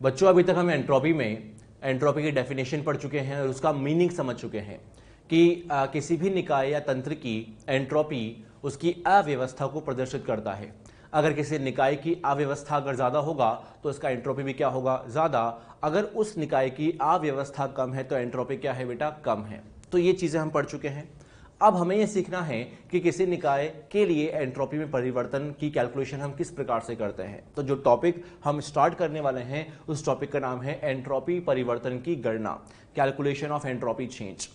बच्चों अभी तक हम एंट्रोपी में एंट्रोपी की डेफिनेशन पढ़ चुके हैं और उसका मीनिंग समझ चुके हैं कि आ, किसी भी निकाय या तंत्र की एंट्रोपी उसकी अव्यवस्था को प्रदर्शित करता है। अगर किसी निकाय की अव्यवस्था अगर ज़्यादा होगा तो इसका एंट्रोपी भी क्या होगा? ज़्यादा। अगर उस निकाय की अव्यवस्था कम है तो एंट्रोपी क्या है बेटा? कम है। तो ये चीज़ें हम पढ़ चुके हैं। अब हमें यह सीखना है कि किसी निकाय के लिए एंट्रोपी में परिवर्तन की कैलकुलेशन हम किस प्रकार से करते हैं। तो जो टॉपिक हम स्टार्ट करने वाले हैं, उस टॉपिक का नाम है एंट्रोपी परिवर्तन की गणना, calculation of entropy change.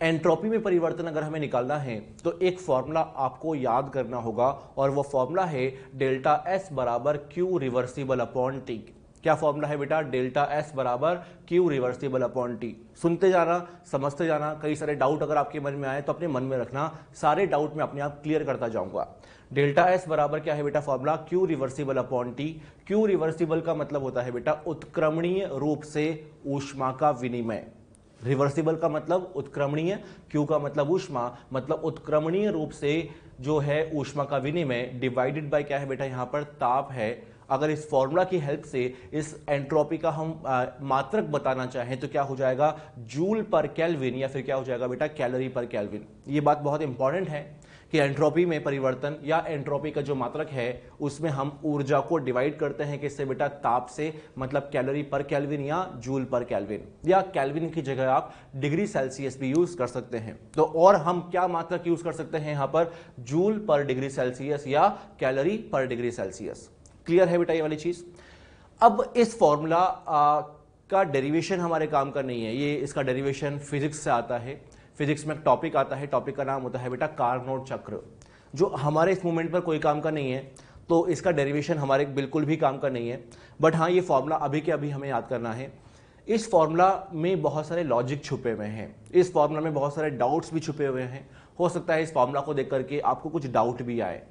Entropy में परिवर्तन अगर हमें निकालना है तो एक फॉर्मूला आपको याद करना होगा, और वो फॉर्मूला है डेल्टा एस बराबर क्यू रिवर्सिबल अपॉन टी। क्या फॉर्मूला है बेटा? डेल्टा एस बराबर क्यू रिवर्सिबल अपॉन टी सुनते जाना, समझते जाना, कई सारे डाउट अगर आपके मन में आए तो अपने मन में रखना। सारे डाउट में अपने आप क्लियर करता जाऊँगा। डेल्टा एस बराबर क्या है बेटा formula? Q reversible upon T Q reversible का मतलब होता है बेटा उत्क्रमणीय रूप से ऊष्मा का विनिमय। रिवर्सिबल का मतलब उत्क्रमणीय क्यू का मतलब ऊष्मा मतलब उत्क्रमणीय रूप से जो है ऊष्मा का विनिमय डिवाइडेड बाय क्या है बेटा? यहाँ पर ताप है। अगर इस फॉर्मूला की हेल्प से इस एंट्रोपी का हम मात्रक बताना चाहें तो क्या हो जाएगा? जूल पर कैलविन या फिर क्या हो जाएगा बेटा? कैलोरी पर कैलविन ये बात बहुत इंपॉर्टेंट है कि एंट्रोपी में परिवर्तन या एंट्रोपी का जो मात्रक है, उसमें हम ऊर्जा को डिवाइड करते हैं किससे बेटा? ताप से मतलब कैलोरी पर कैलविन या जूल पर कैलविन या कैलविन की जगह आप डिग्री सेल्सियस भी यूज़ कर सकते हैं। तो और हम क्या मात्रक यूज़ कर सकते हैं यहाँ पर? जूल पर डिग्री सेल्सियस या कैलोरी पर डिग्री सेल्सियस. क्लियर है बेटा ये वाली चीज़। अब इस फॉर्मूला का डेरिवेशन हमारे काम का नहीं है। ये इसका डेरिवेशन फिजिक्स से आता है। फिजिक्स में एक टॉपिक आता है। टॉपिक का नाम होता है बेटा कार्नोट चक्र। जो हमारे इस मूवमेंट पर कोई काम का नहीं है तो इसका डेरिवेशन हमारे बिल्कुल भी काम का नहीं है। बट हाँ ये फॉर्मूला अभी के अभी हमें याद करना है। इस फॉर्मूला में बहुत सारे लॉजिक छुपे हुए हैं। इस फॉर्मूला में बहुत सारे डाउट्स भी छुपे हुए हैं। हो सकता है इस फॉर्मूला को देख करके आपको कुछ डाउट भी आए।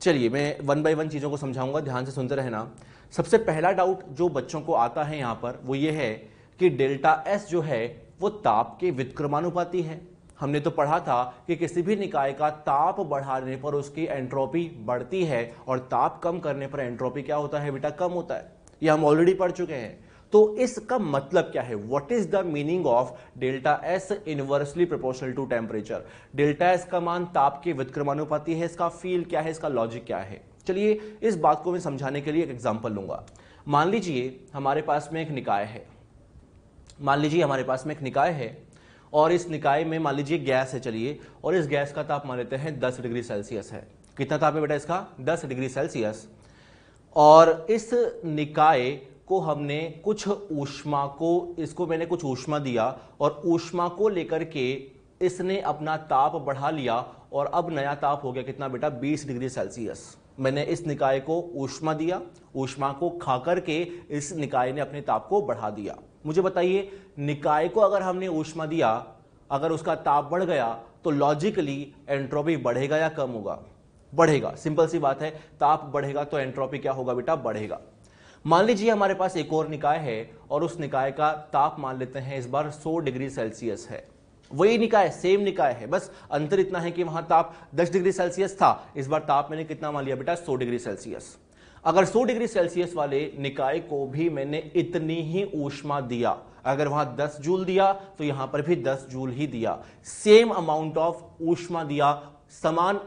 चलिए, मैं वन बाय वन चीज़ों को समझाऊँगा, ध्यान से सुनते रहना। सबसे पहला डाउट जो बच्चों को आता है यहाँ पर, वो ये है कि डेल्टा एस जो है, वो ताप के विक्रमानुपाती है। हमने तो पढ़ा था कि किसी भी निकाय का ताप बढ़ाने पर उसकी एंट्रोपी बढ़ती है और ताप कम करने पर एंट्रोपी क्या होता है बेटा? कम होता है। ये हम ऑलरेडी पढ़ चुके हैं। तो इसका मतलब क्या है? What is the meaning of delta S inversely proportional to temperature delta S का मान ताप के विक्रमानुपाती है, इसका फील क्या है? इसका लॉजिक क्या है? चलिए इस बात को मैं समझाने के लिए एक एग्ज़ाम्पल लूँगा। मान लीजिए हमारे पास में एक निकाय है। मान लीजिए हमारे पास में एक निकाय है और इस निकाय में मान लीजिए गैस है, चलिए, और इस गैस का ताप मान लेते हैं दस डिग्री सेल्सियस है। कितना ताप है बेटा इसका? दस डिग्री सेल्सियस। और इस निकाय को हमने कुछ ऊष्मा को, इसको मैंने कुछ ऊष्मा दिया और ऊष्मा को लेकर के इसने अपना ताप बढ़ा लिया और अब नया ताप हो गया कितना बेटा? 20 डिग्री सेल्सियस। मैंने इस निकाय को ऊष्मा दिया, ऊष्मा को खाकर के इस निकाय ने अपने ताप को बढ़ा दिया। मुझे बताइए, निकाय को अगर हमने ऊष्मा दिया, अगर उसका ताप बढ़ गया तो लॉजिकली एंट्रोपी बढ़ेगा या कम होगा? बढ़ेगा। सिंपल सी बात है, ताप बढ़ेगा तो एंट्रोपी क्या होगा बेटा? बढ़ेगा। मान लीजिए हमारे पास एक और निकाय है और उस निकाय का ताप मान लेते हैं, इस बार 100 डिग्री सेल्सियस है। वही निकाय, सेम निकाय है, बस अंतर इतना है कि वहाँ ताप 10 डिग्री सेल्सियस था, इस बार ताप मैंने कितना मान लिया बेटा 100 डिग्री सेल्सियस। अगर 100 डिग्री सेल्सियस वाले निकाय को भी मैंने इतनी ही ऊष्मा दिया, अगर वहाँ 10 जूल दिया तो यहाँ पर भी 10 जूल ही दिया। सेम अमाउंट ऑफ़ ऊष्मा दिया, समान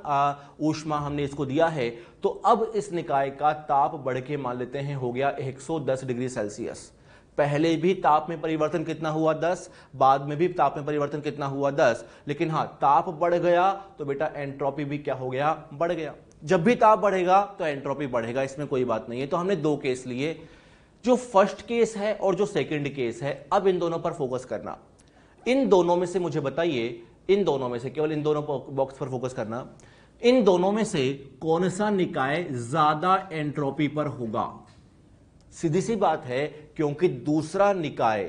ऊष्मा हमने इसको दिया है। तो अब इस निकाय का ताप बढ़ के मान लेते हैं, हो गया 110 डिग्री सेल्सियस। पहले भी ताप में परिवर्तन कितना हुआ 10 बाद में भी ताप में परिवर्तन कितना हुआ 10 लेकिन हाँ ताप बढ़ गया तो बेटा एंट्रोपी भी क्या हो गया? बढ़ गया। जब भी ताप बढ़ेगा तो एंट्रोपी बढ़ेगा, इसमें कोई बात नहीं है। तो हमने दो केस लिए। जो फ़र्स्ट केस है और जो सेकेंड केस है, अब इन दोनों पर फोकस करना। इन दोनों में से मुझे बताइए, इन दोनों में से केवल इन दोनों बॉक्स पर फोकस करना। इन दोनों में से कौन सा निकाय ज़्यादा एंट्रोपी पर होगा? सीधी सी बात है, क्योंकि दूसरा निकाय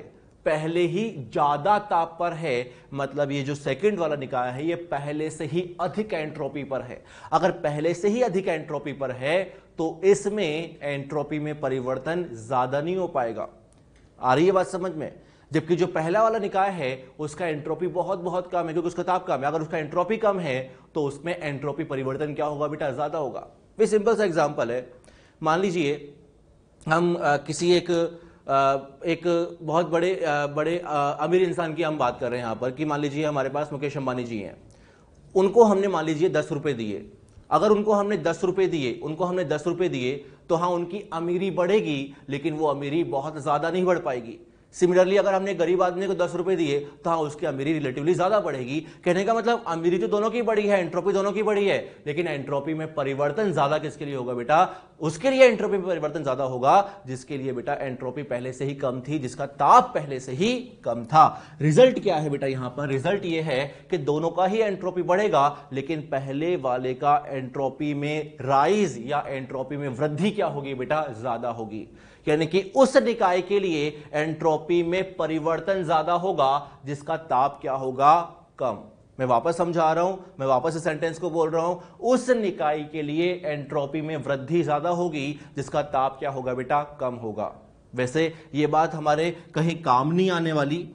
पहले ही ज़्यादा ताप पर है मतलब ये जो सेकंड वाला निकाय है, ये पहले से ही अधिक एंट्रोपी पर है। अगर पहले से ही अधिक एंट्रोपी पर है तो इसमें एंट्रोपी में परिवर्तन ज़्यादा नहीं हो पाएगा। आ रही है बात समझ में? जबकि जो पहला वाला निकाय है उसका एंट्रोपी बहुत बहुत कम है क्योंकि उसका ताप कम है। अगर उसका एंट्रोपी कम है तो उसमें एंट्रोपी परिवर्तन क्या होगा बेटा? ज़्यादा होगा। वे सिंपल सा एग्ज़ाम्पल है। मान लीजिए हम आ, किसी एक आ, एक बहुत बड़े आ, बड़े अमीर इंसान की हम बात कर रहे हैं यहाँ पर कि मान लीजिए हमारे पास मुकेश अंबानी जी हैं। उनको हमने मान लीजिए दस रुपए दिए। अगर उनको हमने दस रुपये दिए उनको हमने दस रुपये दिए तो हाँ उनकी अमीरी बढ़ेगी लेकिन वो अमीरी बहुत ज़्यादा नहीं बढ़ पाएगी। सिमिलरली अगर हमने गरीब आदमी को दस रुपए दिए तो हाँ उसकी अमीरी रिलेटिवली ज़्यादा बढ़ेगी। कहने का मतलब अमीरी तो दोनों की बड़ी है एंट्रोपी दोनों की बड़ी है, लेकिन एंट्रोपी में परिवर्तन ज़्यादा किसके लिए होगा बेटा? उसके लिए एंट्रोपी में परिवर्तन ज़्यादा होगा, जिसके लिए बेटा एंट्रोपी पहले से ही कम थी, जिसका ताप पहले से ही कम था। रिज़ल्ट क्या है बेटा यहाँ पर? रिज़ल्ट यह है कि दोनों का ही एंट्रोपी बढ़ेगा, लेकिन पहले वाले का एंट्रोपी में राइज या एंट्रोपी में वृद्धि क्या होगी बेटा? ज़्यादा होगी। यानी कि उस निकाय के लिए एंट्रोपी में परिवर्तन ज़्यादा होगा, जिसका ताप क्या होगा? कम। मैं वापस समझा रहा हूँ, मैं वापस इस सेंटेंस को बोल रहा हूँ। उस निकाय के लिए एंट्रोपी में वृद्धि ज़्यादा होगी, जिसका ताप क्या होगा बेटा? कम होगा। वैसे ये बात हमारे कहीं काम नहीं आने वाली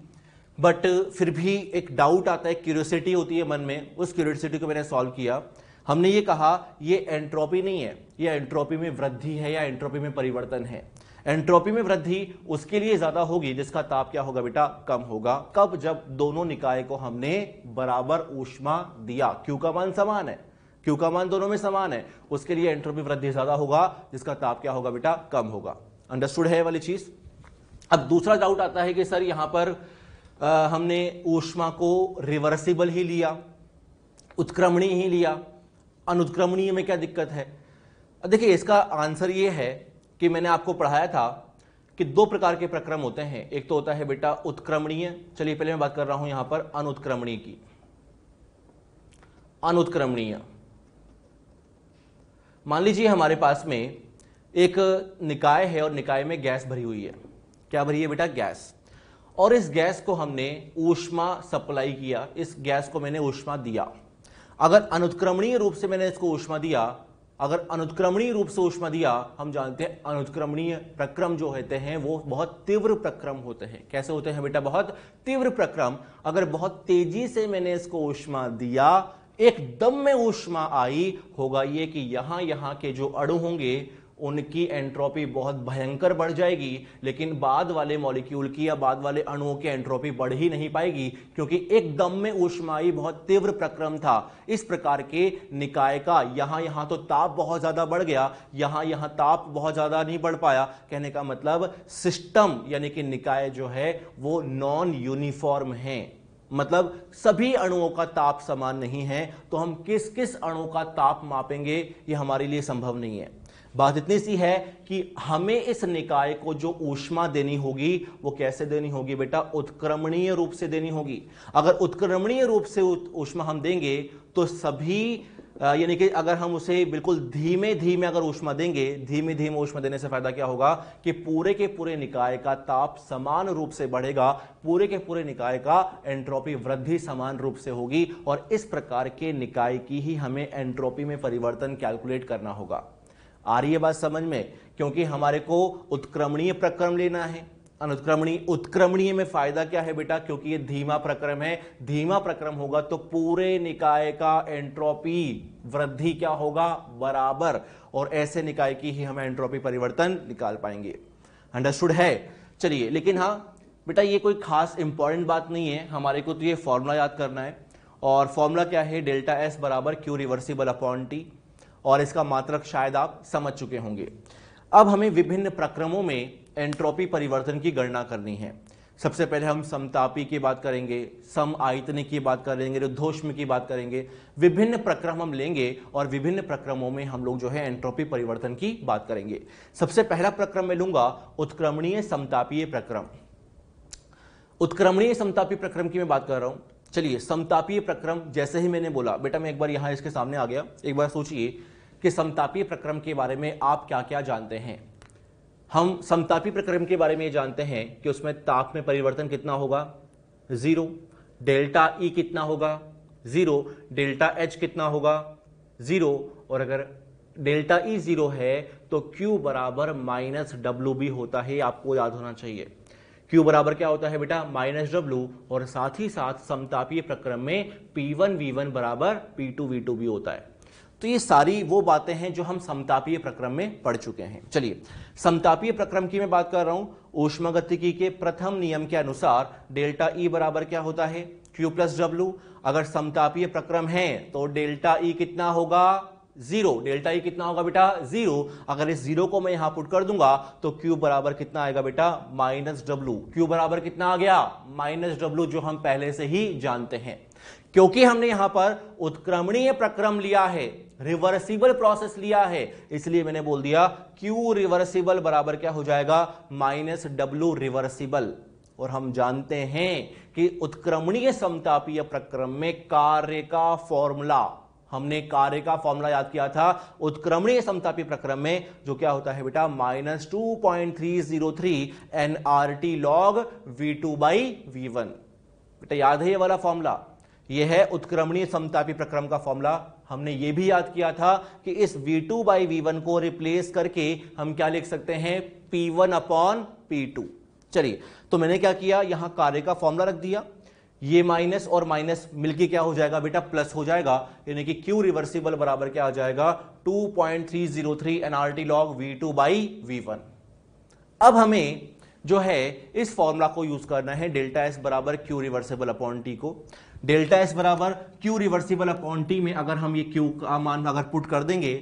बट फिर भी एक डाउट आता है क्यूरियोसिटी होती है मन में। उस क्यूरियोसिटी को मैंने सॉल्व किया। हमने ये कहा, ये एंट्रोपी नहीं है, ये एंट्रोपी में वृद्धि है या एंट्रोपी में परिवर्तन है। एंट्रोपी में वृद्धि उसके लिए ज़्यादा होगी जिसका ताप क्या होगा बेटा? कम होगा। कब? जब दोनों निकाय को हमने बराबर ऊष्मा दिया। क्यू का मान समान है। क्यू का मान दोनों में समान है। उसके लिए एंट्रोपी वृद्धि ज़्यादा होगा जिसका ताप क्या होगा बेटा? कम होगा। अंडरस्टूड है वाली चीज़? अब दूसरा डाउट आता है कि सर यहाँ पर आ, हमने ऊष्मा को रिवर्सिबल ही लिया उत्क्रमणीय ही लिया। अनुत्क्रमणीय में क्या दिक्कत है? देखिए इसका आंसर ये है कि मैंने आपको पढ़ाया था कि दो प्रकार के प्रक्रम होते हैं। एक तो होता है बेटा उत्क्रमणीय। चलिए पहले मैं बात कर रहा हूँ यहाँ पर अनुत्क्रमणीय की। अनुत्क्रमणीय। मान लीजिए हमारे पास में एक निकाय है और निकाय में गैस भरी हुई है। क्या भरी है बेटा? गैस। और इस गैस को हमने ऊष्मा सप्लाई किया। इस गैस को मैंने ऊष्मा दिया। अगर अनुत्क्रमणीय रूप से मैंने इसको ऊष्मा दिया अगर अनुत्क्रमणीय रूप से ऊष्मा दिया, हम जानते हैं अनुत्क्रमणीय प्रक्रम जो होते हैं, वो बहुत तीव्र प्रक्रम होते हैं। कैसे होते हैं बेटा? बहुत तीव्र प्रक्रम। अगर बहुत तेज़ी से मैंने इसको ऊष्मा दिया, एकदम में ऊष्मा आई, होगा ये कि यहाँ यहाँ के जो अणु होंगे उनकी एंट्रोपी बहुत भयंकर बढ़ जाएगी, लेकिन बाद वाले मॉलिक्यूल की या बाद वाले अणुओं की एंट्रोपी बढ़ ही नहीं पाएगी, क्योंकि एकदम में ऊष्माई बहुत तीव्र प्रक्रम था। इस प्रकार के निकाय का यहाँ यहाँ तो ताप बहुत ज़्यादा बढ़ गया, यहाँ यहाँ ताप बहुत ज़्यादा नहीं बढ़ पाया। कहने का मतलब सिस्टम यानी कि निकाय जो है, वो नॉन यूनिफॉर्म है। मतलब सभी अणुओं का ताप समान नहीं है तो हम किस किस अणु का ताप मापेंगे, ये हमारे लिए संभव नहीं है। बात इतनी सी है कि हमें इस निकाय को जो ऊष्मा देनी होगी, वो कैसे देनी होगी बेटा? उत्क्रमणीय रूप से देनी होगी। अगर उत्क्रमणीय रूप से ऊष्मा हम देंगे तो सभी यानी कि अगर हम उसे बिल्कुल धीमे धीमे अगर ऊष्मा देंगे, धीमे धीमे ऊष्मा देने से फ़ायदा क्या होगा? कि पूरे के पूरे निकाय का ताप समान रूप से बढ़ेगा, पूरे के पूरे निकाय का एंट्रोपी वृद्धि समान रूप से होगी, और इस प्रकार के निकाय की ही हमें एंट्रोपी में परिवर्तन कैलकुलेट करना होगा। आ रही है बात समझ में? क्योंकि हमारे को उत्क्रमणीय प्रक्रम लेना है। अनुत्क्रमणीय उत्क्रमणीय में फ़ायदा क्या है बेटा? क्योंकि ये धीमा प्रक्रम है। धीमा प्रक्रम होगा तो पूरे निकाय का एंट्रोपी वृद्धि क्या होगा? बराबर। और ऐसे निकाय की ही हम एंट्रोपी परिवर्तन निकाल पाएँगे। अंडरस्टूड है? चलिए, लेकिन हाँ बेटा ये कोई खास इंपॉर्टेंट बात नहीं है। हमारे को तो ये फॉर्मूला याद करना है। और फॉर्मूला क्या है? डेल्टा एस बराबर क्यू रिवर्सिबल अपॉन टी और इसका मात्रक शायद आप समझ चुके होंगे। अब हमें विभिन्न प्रक्रमों में एंट्रोपी परिवर्तन की गणना करनी है। सबसे पहले हम समतापी की बात करेंगे, सम आयतनी की बात करेंगे रुद्धोष्म की बात करेंगे। विभिन्न प्रक्रम हम लेंगे और विभिन्न प्रक्रमों में हम लोग जो है एंट्रोपी परिवर्तन की बात करेंगे। सबसे पहला प्रक्रम मैं लूँगा, उत्क्रमणीय समतापीय प्रक्रम। उत्क्रमणीय समतापी प्रक्रम की मैं बात कर रहा हूँ। चलिए, समतापीय प्रक्रम जैसे ही मैंने बोला, बेटा मैं एक बार यहाँ इसके सामने आ गया, एक बार सोचिए। कि समतापीय प्रक्रम के बारे में आप क्या क्या जानते हैं? हम समतापी प्रक्रम के बारे में ये जानते हैं कि उसमें ताप में परिवर्तन कितना होगा? ज़ीरो। डेल्टा ई कितना होगा? ज़ीरो। डेल्टा एच कितना होगा? ज़ीरो। और अगर डेल्टा ई ज़ीरो है तो क्यू बराबर माइनस डब्ल्यू भी होता है, आपको याद होना चाहिए। क्यू बराबर क्या होता है बेटा? माइनस डब्ल्यू और साथ ही साथ समतापीय प्रक्रम में पी वन वी वन बराबर पी टू वी टू भी होता है। तो ये सारी वो बातें हैं जो हम समतापीय प्रक्रम में पढ़ चुके हैं। चलिए, समतापीय प्रक्रम की मैं बात कर रहा हूँ। ऊष्मगतिकी के प्रथम नियम के अनुसार डेल्टा ई बराबर क्या होता है? क्यू प्लस डब्ल्यू अगर समतापीय प्रक्रम है तो डेल्टा ई कितना होगा? ज़ीरो डेल्टा ई कितना होगा बेटा? ज़ीरो अगर इस ज़ीरो को मैं यहाँ पुट कर दूँगा तो क्यू बराबर कितना आएगा बेटा? माइनस डब्ल्यू क्यू बराबर कितना आ गया? माइनस डब्ल्यू जो हम पहले से ही जानते हैं। क्योंकि हमने यहाँ पर उत्क्रमणीय प्रक्रम लिया है रिवर्सिबल प्रोसेस लिया है। इसलिए मैंने बोल दिया क्यू रिवर्सिबल बराबर क्या हो जाएगा? माइनस डब्ल्यू रिवर्सिबल और हम जानते हैं कि उत्क्रमणीय समतापीय प्रक्रम में कार्य का फॉर्मूला हमने कार्य का फॉर्मूला याद किया था, उत्क्रमणीय समतापी प्रक्रम में जो क्या होता है बेटा? Minus two point three zero three N R T log V two by V one बेटा, याद है ये वाला फॉर्मूला ये है उत्क्रमणीय समतापी प्रक्रम का फॉर्मूला। हमने ये भी याद किया था कि इस v2 टू बाई वी को रिप्लेस करके हम क्या लिख सकते हैं? P1 वन अपॉन पी चलिए तो मैंने क्या किया? यहाँ कार्य का फॉर्मूला रख दिया। ये माइनस और माइनस मिलके क्या हो जाएगा बेटा? प्लस हो जाएगा। यानी कि क्यू रिवर्सिबल बराबर क्या आ जाएगा? 2.303 point three zero three NRT log V two by V one अब हमें जो है, इस फॉर्मूला को यूज़ करना है डेल्टा एस बराबर क्यू रिवर्सिबल अपॉन टी को। डेल्टा एस बराबर क्यू रिवर्सिबल अपॉन टी में अगर हम ये क्यू का मान अगर पुट कर देंगे,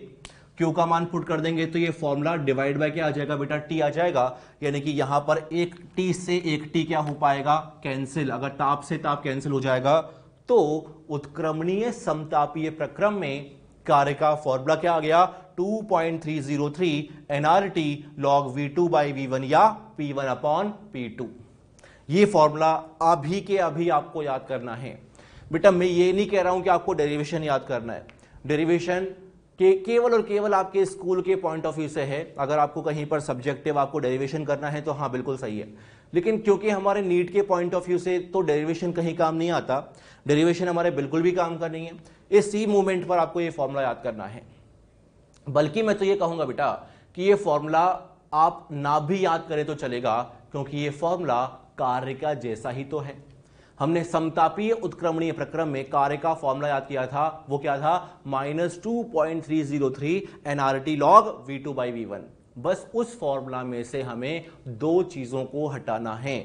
क्यू का मान पुट कर देंगे तो ये फॉर्मूला डिवाइड बाय क्या आ जाएगा बेटा? टी आ जाएगा। यानी कि यहाँ पर एक टी से एक टी क्या हो पाएगा? कैंसिल। अगर ताप से ताप कैंसिल हो जाएगा तो उत्क्रमणीय समतापीय प्रक्रम में कार्य का फॉर्मूला क्या आ गया? 2.303 NRT log V two by V one या P one upon P two ये फॉर्मूला अभी के अभी आपको याद करना है। बेटा, मैं ये नहीं कह रहा हूँ कि आपको डेरिवेशन याद करना है। डेरिवेशन के केवल और केवल आपके स्कूल के पॉइंट ऑफ़ व्यू से है। अगर आपको कहीं पर सब्जेक्टिव आपको डेरिवेशन करना है तो हाँ बिल्कुल सही है। लेकिन क्योंकि हमारे नीट के पॉइंट ऑफ़ व्यू से तो डेरिवेशन कहीं काम नहीं आता। डेरिवेशन हमारे बिल्कुल भी काम का नहीं है। इस सी मूवमेंट पर आपको ये फॉर्मूला याद करना है। बल्कि मैं तो ये कहूँगा बेटा कि ये फॉर्मूला आप ना भी याद करें तो चलेगा, क्योंकि ये फॉर्मूला कार्य का जैसा ही तो है। हमने समतापीय उत्क्रमणीय प्रक्रम में कार्य का फॉर्मूला याद किया था। वो क्या था? Minus two point three zero three NRT log V two by V one बस उस फॉर्मूला में से हमें दो चीज़ों को हटाना है।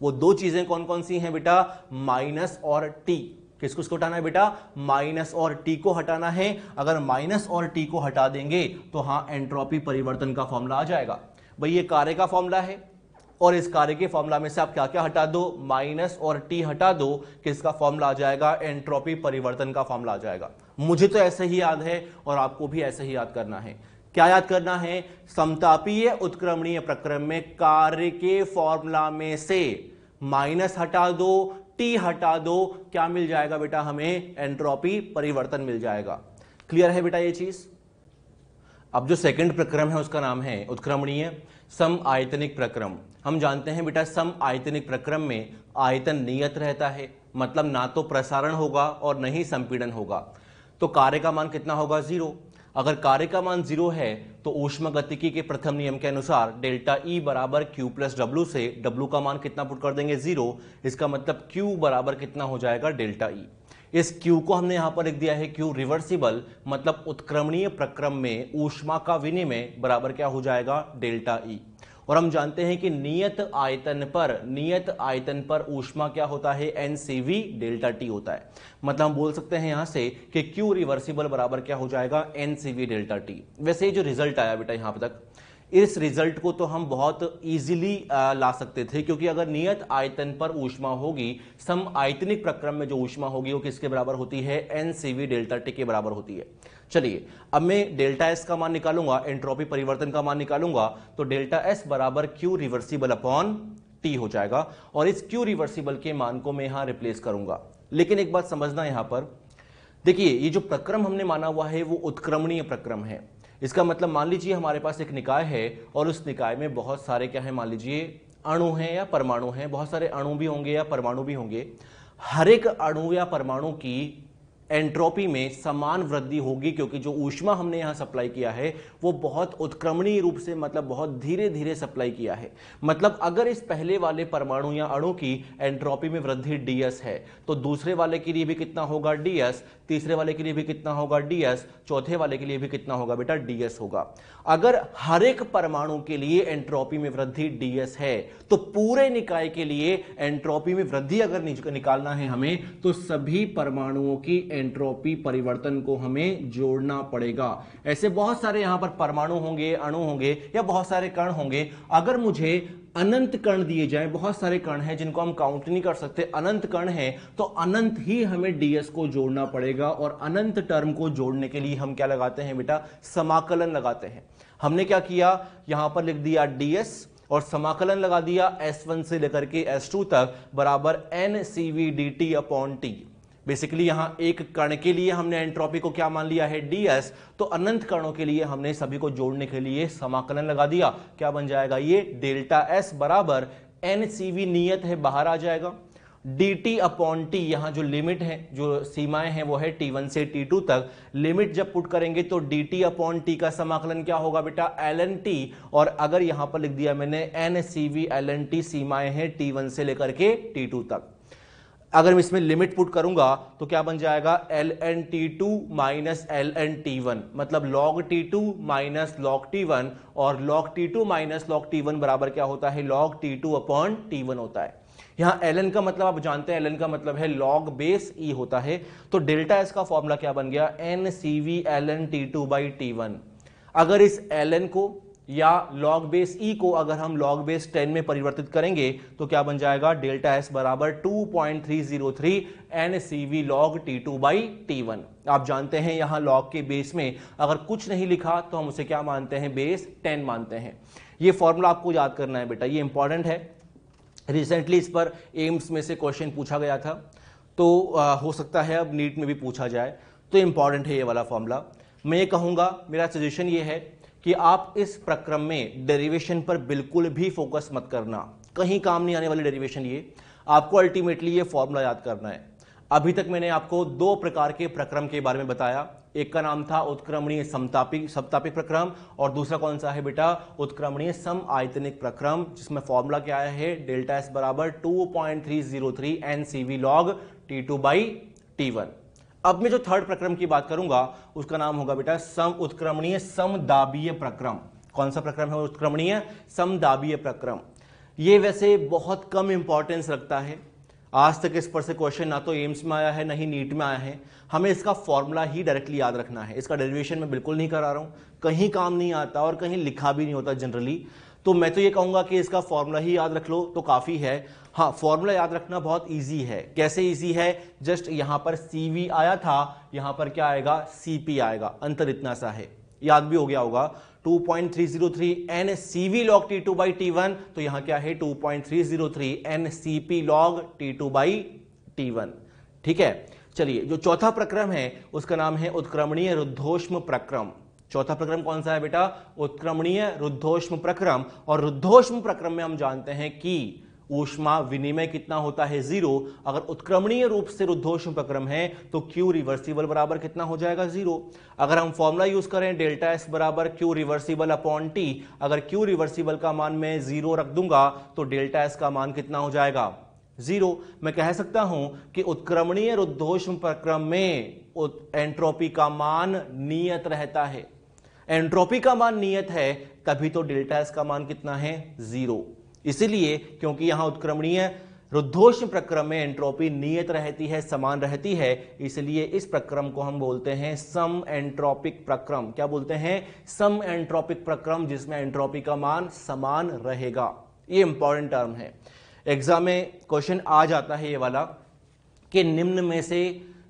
वो दो चीज़ें कौन कौन सी हैं बेटा? माइनस और टी किसको इसको हटाना है बेटा? माइनस और टी को हटाना है। अगर माइनस और टी को हटा देंगे तो हाँ एंट्रोपी परिवर्तन का फॉर्मूला आ जाएगा। भाई, ये कार्य का फॉर्मूला है। और इस कार्य के फॉर्मूला में से आप क्या क्या हटा दो? माइनस और टी हटा दो, किसका फॉर्मूला आ जाएगा? एंट्रोपी परिवर्तन का फॉर्मूला आ जाएगा। मुझे तो ऐसे ही याद है और आपको भी ऐसे ही याद करना है। क्या याद करना है? समतापीय उत्क्रमणीय प्रक्रम में कार्य के फॉर्मूला में से माइनस हटा दो, टी हटा दो, क्या मिल जाएगा बेटा हमें? एंट्रोपी परिवर्तन मिल जाएगा। क्लियर है बेटा ये चीज़? अब जो सेकंड प्रक्रम है उसका नाम है उत्क्रमणीय सम आयतनिक प्रक्रम। हम जानते हैं बेटा, सम आयतनिक प्रक्रम में आयतन नियत रहता है। मतलब ना तो प्रसारण होगा और न ही संपीड़न होगा। तो कार्य का मान कितना होगा? ज़ीरो। अगर कार्य का मान ज़ीरो है तो ऊष्मा गतिकी के प्रथम नियम के अनुसार डेल्टा ई बराबर क्यू प्लस डब्ल्यू से डब्ल्यू का मान कितना पुट कर देंगे? ज़ीरो। इसका मतलब क्यू बराबर कितना हो जाएगा? डेल्टा ई इस क्यू को हमने यहाँ पर लिख दिया है क्यू रिवर्सिबल मतलब उत्क्रमणीय प्रक्रम में ऊष्मा का विनिमय बराबर क्या हो जाएगा? डेल्टा ई और हम जानते हैं कि नियत आयतन पर, नियत आयतन पर ऊष्मा क्या होता है? N C V delta T होता है। मतलब हम बोल सकते हैं यहाँ से कि क्यू रिवर्सिबल बराबर क्या हो जाएगा? N C V delta T वैसे जो रिज़ल्ट आया बेटा यहाँ तक, इस रिज़ल्ट को तो हम बहुत इजीली ला सकते थे, क्योंकि अगर नियत आयतन पर ऊष्मा होगी, सम आयतनिक प्रक्रम में जो ऊष्मा होगी वो किसके बराबर होती है? N C V delta T के बराबर होती है। चलिए, अब मैं डेल्टा एस का मान निकालूँगा, एंट्रोपी परिवर्तन का मान निकालूँगा तो डेल्टा एस बराबर क्यू रिवर्सिबल अपॉन टी हो जाएगा और इस क्यू रिवर्सिबल के मान को मैं यहाँ रिप्लेस करूँगा। लेकिन एक बात समझना यहाँ पर। देखिए, ये जो प्रक्रम हमने माना हुआ है, वो उत्क्रमणीय प्रक्रम है। इसका मतलब मान लीजिए हमारे पास एक निकाय है और उस निकाय में बहुत सारे क्या है, मान लीजिए अणु हैं या परमाणु हैं, बहुत सारे अणु भी होंगे या परमाणु भी होंगे। हर एक अणु या परमाणु की एंट्रोपी में समान वृद्धि होगी, क्योंकि जो ऊष्मा हमने यहाँ सप्लाई किया है, वो बहुत उत्क्रमणीय रूप से मतलब बहुत धीरे धीरे सप्लाई किया है। मतलब अगर इस पहले वाले परमाणु या अणु की एंट्रोपी में वृद्धि डीएस है तो दूसरे वाले के लिए भी कितना होगा डीएस, तीसरे वाले के लिए भी कितना होगा डीएस, चौथे वाले के लिए भी कितना होगा बेटा डीएस होगा। अगर हर एक परमाणु के लिए एंट्रोपी में वृद्धि डीएस है तो पूरे निकाय के लिए एंट्रोपी में वृद्धि अगर निकालना है हमें तो सभी परमाणुओं की एंट्रोपी परिवर्तन को हमें जोड़ना पड़ेगा। ऐसे बहुत सारे यहाँ पर परमाणु होंगे, अणु होंगे या बहुत सारे कण होंगे। अगर मुझे अनंत कण दिए जाए, बहुत सारे कण हैं जिनको हम काउंट नहीं कर सकते, अनंत कण हैं तो अनंत ही हमें डीएस को जोड़ना पड़ेगा और अनंत टर्म को जोड़ने के लिए हम क्या लगाते हैं बेटा? समाकलन लगाते हैं। हमने क्या किया? यहाँ पर लिख दिया डीएस और समाकलन लगा दिया S1 से लेकर के S2 तक, बराबर N C V D T upon T basically यहाँ एक कण के लिए हमने एंट्रोपी को क्या मान लिया है? ds. तो अनंत कणों के लिए हमने सभी को जोड़ने के लिए समाकलन लगा दिया। क्या बन जाएगा? ये डेल्टा एस बराबर एनसीवी नियत है, बाहर आ जाएगा। डी टी अपॉन टी यहाँ जो लिमिट है, जो सीमाएँ हैं, वो है टी वन से टी टू तक। लिमिट जब पुट करेंगे तो डी टी अपॉन टी का समाकलन क्या होगा बेटा? एल एन टी और अगर यहाँ पर लिख दिया मैंने N C V L N T सीमाएँ हैं टी वन से लेकर के टी टू तक। अगर मैं इसमें लिमिट पुट करूँगा तो क्या बन जाएगा? L N T two minus L N T one मतलब log T two minus log T one और log T two minus log T one बराबर क्या होता है? Log T two upon T one होता है। यहाँ एल एन का मतलब आप जानते हैं एल एन का मतलब है लॉग बेस ई होता है। तो डेल्टा एस का फॉर्मूला क्या बन गया? N C V L N T two by T one अगर इस एल एन को या लॉग बेस ई को अगर हम लॉग बेस 10 में परिवर्तित करेंगे तो क्या बन जाएगा? डेल्टा एस बराबर 2.303 N C V log T two by T one आप जानते हैं यहाँ लॉग के बेस में अगर कुछ नहीं लिखा तो हम उसे क्या मानते हैं? बेस 10 मानते हैं। ये फॉर्मूला आपको याद करना है बेटा ये इंपॉर्टेंट है। रिसेंटली इस पर एम्स में से क्वेश्चन पूछा गया था। तो आ, हो सकता है अब नीट में भी पूछा जाए। तो इंपॉर्टेंट है ये वाला फॉर्मूला मैं ये कहूँगा मेरा सजेशन ये है कि आप इस प्रक्रम में डेरिवेशन पर बिल्कुल भी फोकस मत करना। कहीं काम नहीं आने वाली डेरिवेशन ये। आपको अल्टीमेटली ये फॉर्मूला याद करना है। अभी तक मैंने आपको दो प्रकार के प्रक्रम के बारे में बताया। एक का नाम था उत्क्रमणीय समतापी सप्तापिक प्रक्रम और दूसरा कौन सा है बेटा? उत्क्रमणीय सम आयतनिक प्रक्रम, जिसमें फॉर्मूला क्या आया है? डेल्टा एस बराबर two point three zero three N C V log T two by T one अब मैं जो थर्ड प्रक्रम की बात करूँगा, उसका नाम होगा बेटा सम उत्क्रमणीय समदाबीय प्रक्रम। कौन सा प्रक्रम है उत्क्रमणीय? समदाबीय प्रक्रम। ये वैसे बहुत कम इंपॉर्टेंस रखता है। आज तक इस पर से क्वेश्चन ना तो एम्स में आया है, ना ही नीट में आया है। हमें इसका फॉर्मूला ही डायरेक्टली याद रखना है। इसका डेरिवेशन मैं बिल्कुल नहीं करा रहा हूँ। कहीं काम नहीं आता और कहीं लिखा भी नहीं होता जनरली तो मैं तो ये कहूँगा कि इसका फॉर्मूला ही याद रख लो तो काफ़ी है। हाँ फॉर्मूला याद रखना बहुत इजी है। कैसे इजी है? जस्ट यहाँ पर सीवी आया था, यहाँ पर क्या आएगा? सीपी आएगा। अंतर इतना सा है। याद भी हो गया होगा। 2.303 N C V log T two by T one तो यहाँ क्या है? 2.303 point three zero three N C P log T two by T one ठीक है? चलिए, जो चौथा प्रक्रम है, उसका नाम है उत्क्रमणीय रुद्धोष्म प्रक्रम। चौथा प्रक्रम कौन सा है बेटा? उत्क्रमणीय रुद्धोष्म प्रक्रम और रुद्धोष्म प्रक्रम में हम जानते हैं कि ऊष्मा विनिमय कितना होता है? ज़ीरो। अगर उत्क्रमणीय रूप से रुद्धोष्म प्रक्रम है तो क्यू रिवर्सिबल बराबर कितना हो जाएगा? ज़ीरो। अगर हम फॉर्मूला यूज़ करें डेल्टा एस बराबर क्यू रिवर्सिबल अपॉन टी अगर क्यू रिवर्सिबल का मान मैं ज़ीरो रख दूँगा तो डेल्टा एस का मान कितना हो जाएगा? ज़ीरो। मैं कह सकता हूँ कि उत्क्रमणीय रुद्धोष्म प्रक्रम में एंट्रोपी का मान नियत रहता है। एंट्रोपी का मान नियत है, तभी तो डेल्टा एस का मान कितना है? ज़ीरो। इसीलिए क्योंकि यहाँ उत्क्रमणीय रुद्धोष प्रक्रम में एंट्रोपी नियत रहती है, समान रहती है, इसलिए इस प्रक्रम को हम बोलते हैं सम एंट्रोपिक प्रक्रम। क्या बोलते हैं? सम एंट्रोपिक प्रक्रम, जिसमें एंट्रोपी का मान समान रहेगा। ये इंपॉर्टेंट टर्म है। एग्ज़ाम में क्वेश्चन आ जाता है ये वाला कि निम्न में से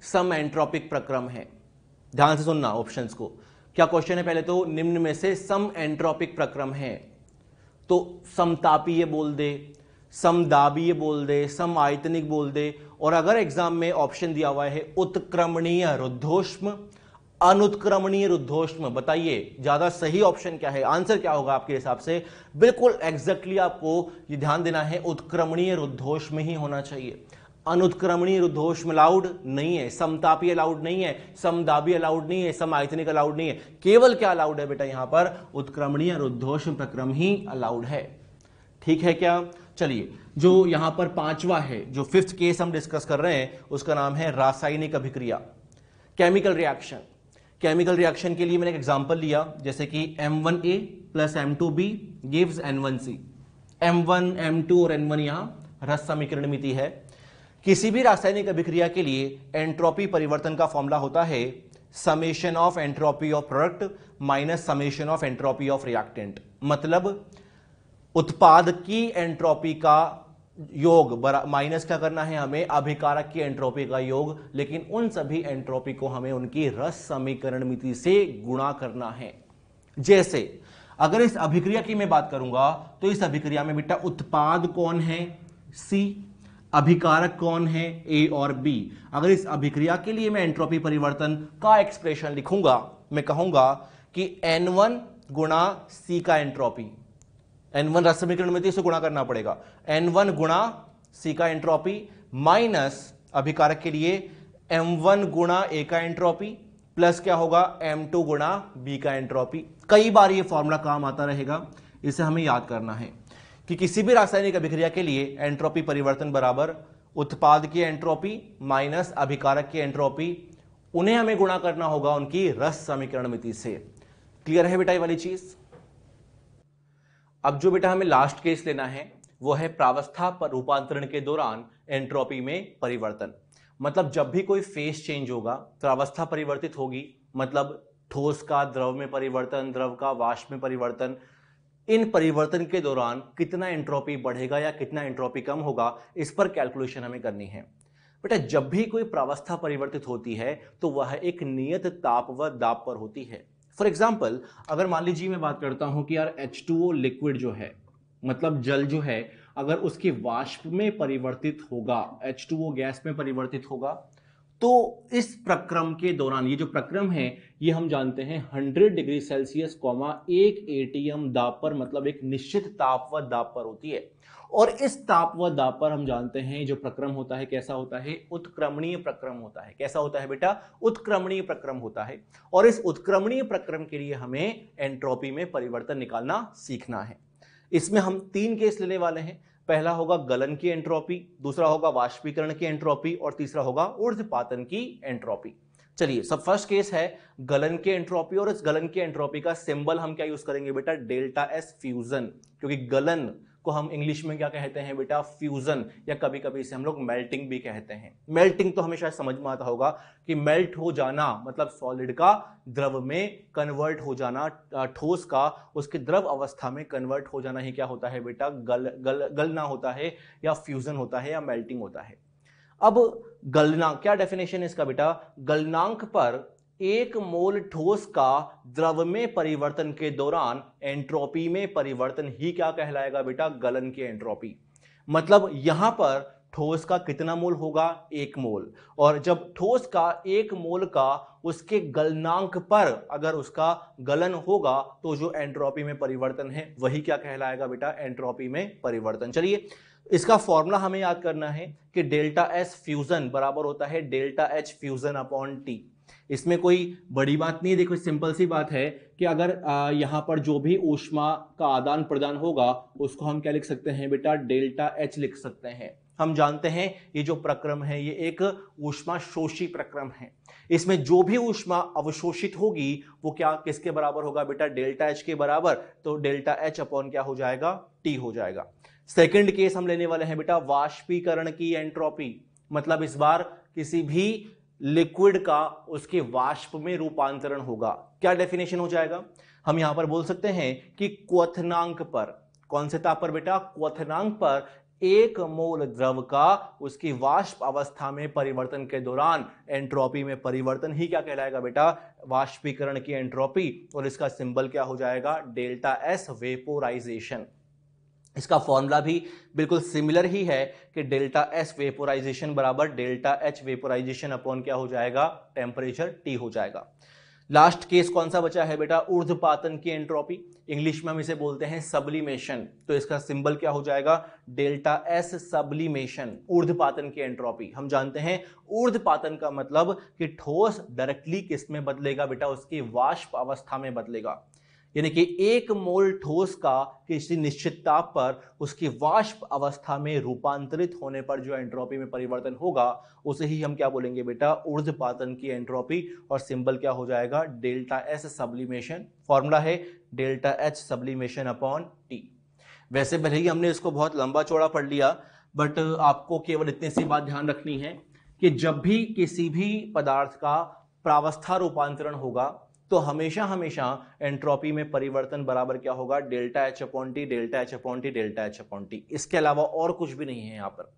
सम एंट्रोपिक प्रक्रम है। ध्यान से सुनना ऑप्शंस को। क्या क्वेश्चन है पहले तो? निम्न में से सम एंट्रोपिक प्रक्रम है। तो समतापीय बोल दे, समदाबीय बोल दे सम आयतनिक बोल दे। और अगर एग्ज़ाम में ऑप्शन दिया हुआ है, उत्क्रमणीय रुद्धोष्म, अनुत्क्रमणीय रुद्धोष्म, बताइए, ज़्यादा सही ऑप्शन क्या है? आंसर क्या होगा आपके हिसाब से? बिल्कुल एग्जैक्टली आपको ये ध्यान देना है, उत्क्रमणीय रुद्धोष्म ही होना चाहिए। अनुत्क्रमणीय रुद्धोष्म अलाउड नहीं है, समतापी अलाउड नहीं है समदाबी अलाउड नहीं है, समायतनिक अलाउड नहीं है। केवल क्या अलाउड है बेटा यहाँ पर? उत्क्रमणीय रुद्धोष्म प्रक्रम ही अलाउड है। ठीक है क्या? चलिए, जो यहाँ पर पांचवा है, जो फिफ्थ केस हम डिस्कस कर रहे हैं, उसका नाम है रासायनिक अभिक्रिया। केमिकल रिएक्शन केमिकल रिएक्शन के लिए मैंने एक एग्ज़ाम्पल लिया, जैसे कि M one A plus M2B gives N1C M1 M2 और एन वन यहाँ रस समीकरण मिति है। किसी भी रासायनिक अभिक्रिया के लिए एंट्रोपी परिवर्तन का फॉर्मूला होता है summation of entropy of product minus summation of entropy of reactant मतलब उत्पाद की एंट्रोपी का योग माइनस क्या करना है हमें? अभिकारक की एंट्रोपी का योग, लेकिन उन सभी एंट्रोपी को हमें उनकी रस समीकरण मिति से गुणा करना है। जैसे, अगर इस अभिक्रिया की मैं बात करूँगा तो इस अभिक्रिया में बेटा उत्पाद कौन है? सी अभिकारक कौन है? ए और बी अगर इस अभिक्रिया के लिए मैं एंट्रोपी परिवर्तन का एक्सप्रेशन लिखूँगा, मैं कहूँगा कि एन वन गुणा सी का एंट्रोपी। एन वन समीकरण में इसे गुणा करना पड़ेगा। एन वन गुणा सी का एंट्रोपी माइनस अभिकारक के लिए एम वन गुणा ए का एंट्रोपी प्लस क्या होगा? एम टू गुणा बी का एंट्रोपी। कई बार ये फॉर्मूला काम आता रहेगा, इसे हमें याद करना है। कि किसी भी रासायनिक अभिक्रिया के लिए एंट्रोपी परिवर्तन बराबर, उत्पाद की एंट्रोपी माइनस अभिकारक की एंट्रोपी, उन्हें हमें गुणा करना होगा उनकी रस समीकरण मिति से। क्लियर है बेटा ये वाली चीज़? अब जो बेटा हमें लास्ट केस लेना है, वो है प्रावस्था पर रूपांतरण के दौरान एंट्रोपी में परिवर्तन। मतलब जब भी कोई फेस चेंज होगा, प्रावस्था परिवर्तित होगी मतलब ठोस का द्रव में परिवर्तन, द्रव का वाष्प में परिवर्तन इन परिवर्तन के दौरान कितना एंट्रोपी बढ़ेगा या कितना एंट्रोपी कम होगा, इस पर कैलकुलेशन हमें करनी है। बेटा, जब भी कोई प्रावस्था परिवर्तित होती है तो वह एक नियत ताप व दाप पर होती है। फॉर एग्ज़ाम्पल अगर मान लीजिए मैं बात करता हूँ कि यार एच लिक्विड जो है मतलब जल जो है, अगर उसकी वाष्प में परिवर्तित होगा एच गैस में परिवर्तित होगा तो इस प्रक्रम के दौरान, ये जो प्रक्रम है, ये हम जानते हैं 100 डिग्री सेल्सियस कॉमा एक एटीएम दाब पर मतलब एक निश्चित ताप व दाब पर होती है। और इस ताप व दाब पर हम जानते हैं, जो प्रक्रम होता है, कैसा होता है? उत्क्रमणीय प्रक्रम होता है। कैसा होता है बेटा? उत्क्रमणीय प्रक्रम होता है। और इस उत्क्रमणीय प्रक्रम के लिए हमें एंट्रोपी में परिवर्तन निकालना सीखना है। इसमें हम तीन केस लेने वाले हैं। पहला होगा गलन की एंट्रोपी, दूसरा होगा वाष्पीकरण की एंट्रोपी और तीसरा होगा ऊर्ध्वपातन की एंट्रोपी। चलिए, सब फ़र्स्ट केस है, गलन की एंट्रोपी और इस गलन की एंट्रोपी का सिंबल हम क्या यूज़ करेंगे बेटा? डेल्टा एस फ्यूजन, क्योंकि गलन को हम इंग्लिश में क्या कहते हैं, बेटा फ्यूजन या कभी कभी इसे हम लोग मेल्टिंग भी कहते हैं। मेल्टिंग तो हमेशा समझ में आता होगा कि मेल्ट हो जाना मतलब सॉलिड का द्रव में कन्वर्ट हो जाना ठोस का, उसके द्रव अवस्था में कन्वर्ट हो जाना ही क्या होता है बेटा, गल गल, गलना होता है, या फ्यूजन होता है, या मेल्टिंग होता है। अब गलनांक क्या डेफिनेशन है इसका बेटा? गलनांक पर एक मोल ठोस का द्रव में परिवर्तन के दौरान एंट्रोपी में परिवर्तन ही क्या कहलाएगा बेटा? गलन की एंट्रोपी। मतलब यहाँ पर ठोस का कितना मोल होगा? एक मोल। और जब ठोस का एक मोल का उसके गलनांक पर अगर उसका गलन होगा तो जो एंट्रोपी में परिवर्तन है, वही क्या कहलाएगा बेटा? एंट्रोपी में परिवर्तन। चलिए, इसका फॉर्मूला हमें याद करना है कि डेल्टा एस फ्यूजन बराबर होता है delta H fusion upon T. इसमें कोई बड़ी बात नहीं है। देखो, सिंपल सी बात है कि अगर यहाँ पर जो भी ऊष्मा का आदान प्रदान होगा, उसको हम क्या लिख सकते हैं बेटा? डेल्टा एच लिख सकते हैं। हम जानते हैं ये जो प्रक्रम है, ये एक ऊष्मा शोषी प्रक्रम है। इसमें जो भी ऊष्मा अवशोषित होगी, वो क्या, किसके बराबर होगा बेटा? डेल्टा एच के बराबर। तो डेल्टा एच अपॉन क्या हो जाएगा? टी हो जाएगा। सेकंड केस हम लेने वाले हैं बेटा, वाष्पीकरण की एंट्रोपी। मतलब इस बार किसी भी लिक्विड का उसके वाष्प में रूपांतरण होगा। क्या डेफिनेशन हो जाएगा? हम यहाँ पर बोल सकते हैं कि क्वथनांक पर। कौन से ताप पर बेटा? क्वथनांक पर एक मोल द्रव का उसकी वाष्प अवस्था में परिवर्तन के दौरान एंट्रोपी में परिवर्तन ही क्या कहलाएगा बेटा? वाष्पीकरण की एंट्रोपी। और इसका सिंबल क्या हो जाएगा? Delta S vaporisation. इसका फॉर्मूला भी बिल्कुल सिमिलर ही है कि डेल्टा एस वेपोराइजेशन बराबर डेल्टा एच वेपोराइजेशन अपॉन क्या हो जाएगा? टेम्परेचर टी हो जाएगा। लास्ट केस कौन सा बचा है बेटा? ऊर्ध्वपातन की एंट्रोपी इंग्लिश में हम इसे बोलते हैं सबलिमेशन तो इसका सिंबल क्या हो जाएगा? डेल्टा एस सबलिमेशन ऊर्ध्वपातन की एंट्रोपी हम जानते हैं ऊर्ध्वपातन का मतलब कि ठोस डायरेक्टली किसमें बदलेगा बेटा? उसकी वाष्प अवस्था में बदलेगा। यानी कि एक मोल ठोस का किसी निश्चित ताप पर उसकी वाष्प अवस्था में रूपांतरित होने पर जो एंट्रोपी में परिवर्तन होगा, उसे ही हम क्या बोलेंगे बेटा? ऊर्ध्वपातन की एंट्रोपी। और सिंबल क्या हो जाएगा? डेल्टा एस सब्लिमेशन फॉर्मूला है, delta H sublimation upon T वैसे भले ही हमने इसको बहुत लंबा चौड़ा पढ़ लिया बट आपको केवल इतनी सी बात ध्यान रखनी है कि जब भी किसी भी पदार्थ का प्रावस्था रूपांतरण होगा तो हमेशा हमेशा एंट्रोपी में परिवर्तन बराबर क्या होगा? Delta H upon T, delta H upon T, delta H upon T. इसके अलावा और कुछ भी नहीं है यहाँ पर।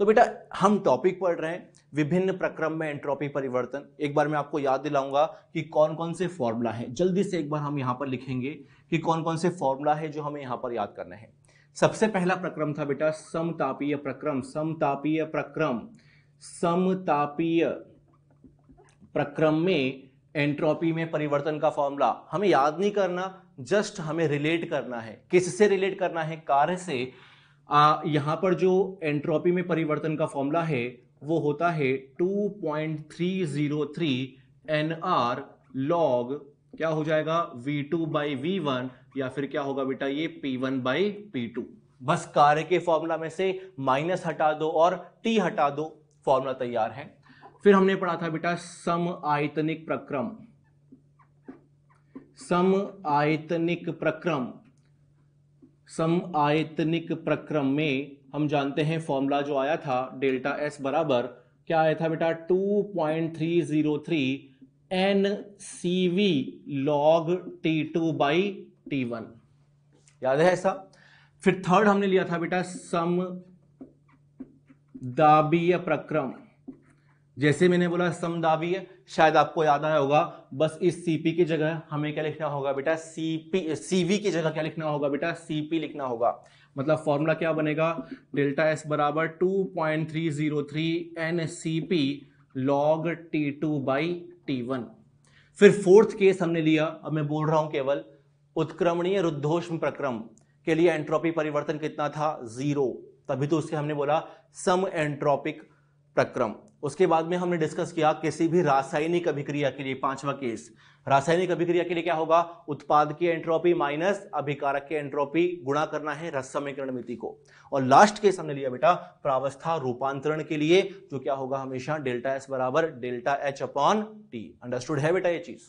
तो बेटा, हम टॉपिक पढ़ रहे हैं, विभिन्न प्रक्रम में एंट्रोपी परिवर्तन। एक बार मैं आपको याद दिलाऊँगा कि कौन कौन से फॉर्मूला है। जल्दी से एक बार हम यहाँ पर लिखेंगे कि कौन कौन से फॉर्मूला है जो हमें यहाँ पर याद करना है। सबसे पहला प्रक्रम था बेटा, समतापीय प्रक्रम। समतापीय प्रक्रम समतापीय प्रक्रम में एंट्रोपी में परिवर्तन का फॉर्मूला। हमें याद नहीं करना जस्ट हमें रिलेट करना है। किससे रिलेट करना है? कार्य से। आ, यहाँ पर जो एंट्रोपी में परिवर्तन का फॉर्मूला है वो होता है 2.303 एन आर लॉग क्या हो जाएगा? V2 टू बाई वी या फिर क्या होगा बेटा ये? P1 वन बाई पी बस कार्य के फॉर्मूला में से माइनस हटा दो और T हटा दो। फॉर्मूला तैयार है। फिर हमने पढ़ा था बेटा सम आयतनिक प्रक्रम। सम आयतनिक प्रक्रम। सम आयतनिक प्रक्रम में हम जानते हैं फॉर्मूला जो आया था, डेल्टा एस बराबर, क्या आया था बेटा? 2.303 N C V log T two by T one. याद है ऐसा? फिर थर्ड हमने लिया था बेटा सम दाबीय प्रक्रम। जैसे मैंने बोला समदावीय शायद आपको याद आया होगा, बस इस सीपी की जगह हमें क्या लिखना होगा बेटा? सीपी सीवी की जगह क्या लिखना होगा बेटा? सीपी लिखना होगा। मतलब फॉर्मूला क्या बनेगा? डेल्टा एस बराबर two point three zero three N C P log T two by T one फिर फोर्थ केस हमने लिया। अब मैं बोल रहा हूँ केवल उत्क्रमणीय रुद्धोष्म प्रक्रम के लिए एंट्रोपी परिवर्तन कितना था? ज़ीरो तभी तो उससे हमने बोला सम एंट्रोपिक प्रक्रम। उसके बाद में हमने डिस्कस किया किसी भी रासायनिक अभिक्रिया के लिए, पांचवा केस रासायनिक अभिक्रिया के लिए क्या होगा? उत्पाद की एंट्रोपी माइनस अभिकारक की एंट्रोपी गुणा करना है रस समीकरण मिति को. और लास्ट केस हमने लिया बेटा, प्रावस्था रूपांतरण के लिए, जो क्या होगा हमेशा? डेल्टा एस बराबर delta H upon T understood है बेटा ये चीज़?